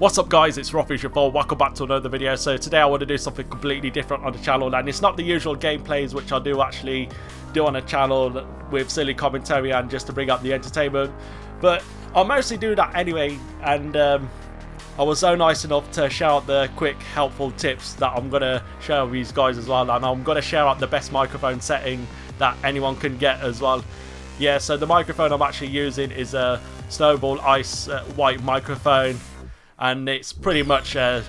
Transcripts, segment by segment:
What's up guys, it's Roffy welcome back to another video. So today I want to do something completely different on the channel and it's not the usual gameplays which I do actually do on a channel with silly commentary and just to bring up the entertainment. But I'll mostly do that anyway and um, I was so nice enough to share out the quick helpful tips that I'm going to share with these guys as well and I'm going to share out the best microphone setting that anyone can get as well. Yeah, so the microphone I'm actually using is a Snowball Ice uh, white microphone and it's pretty much uh,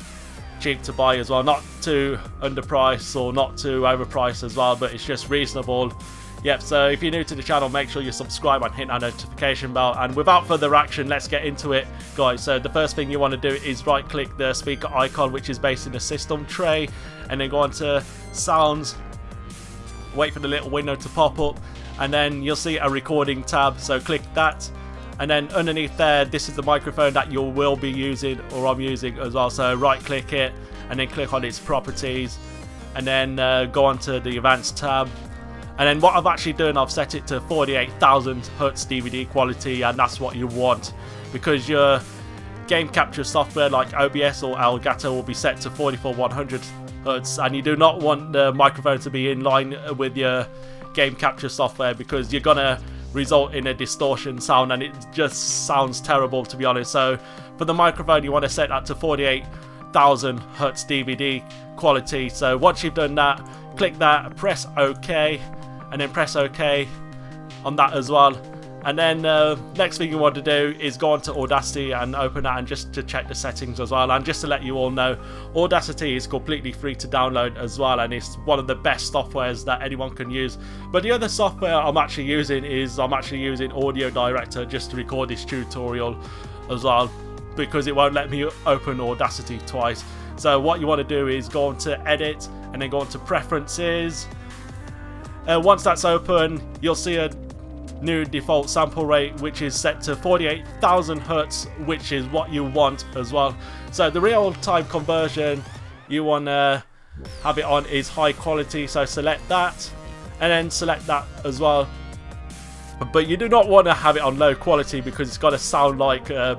cheap to buy as well. Not too underpriced or not too overpriced as well, but it's just reasonable. Yep, so if you're new to the channel, make sure you subscribe and hit that notification bell. And without further action, let's get into it, guys. So the first thing you want to do is right-click the speaker icon, which is based in the system tray, and then go on to sounds. Wait for the little window to pop up, and then you'll see a recording tab. So click that and then underneath there this is the microphone that you will be using or I'm using as well. So right click it and then click on its properties and then uh, go on to the advanced tab. And then what I've actually done I've set it to 48,000 hertz DVD quality and that's what you want. Because your game capture software like OBS or Elgato will be set to 44100 hertz and you do not want the microphone to be in line with your game capture software because you're gonna result in a distortion sound and it just sounds terrible to be honest. So for the microphone you want to set that to 48,000 Hertz DVD quality. So once you've done that, click that, press OK and then press OK on that as well. And then uh, next thing you want to do is go onto Audacity and open that and just to check the settings as well. And just to let you all know, Audacity is completely free to download as well and it's one of the best softwares that anyone can use. But the other software I'm actually using is I'm actually using Audio Director just to record this tutorial as well because it won't let me open Audacity twice. So what you want to do is go on to Edit and then go on to Preferences. And once that's open, you'll see a new default sample rate which is set to 48,000 Hertz which is what you want as well. So the real time conversion you want to have it on is high quality so select that and then select that as well. But you do not want to have it on low quality because it's got to sound like uh,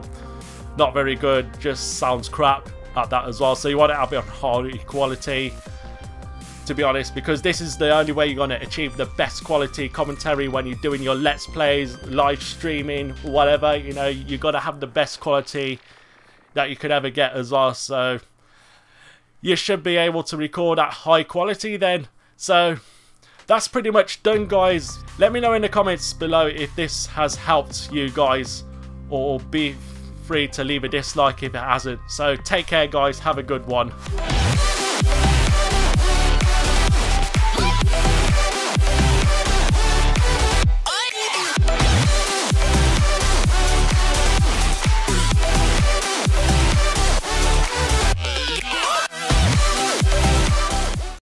not very good, just sounds crap at that as well. So you want to have it on high quality to be honest, because this is the only way you're going to achieve the best quality commentary when you're doing your Let's Plays, live streaming, whatever. You know, you've got to have the best quality that you could ever get as well. So you should be able to record at high quality then. So that's pretty much done, guys. Let me know in the comments below if this has helped you guys or be free to leave a dislike if it hasn't. So take care, guys. Have a good one.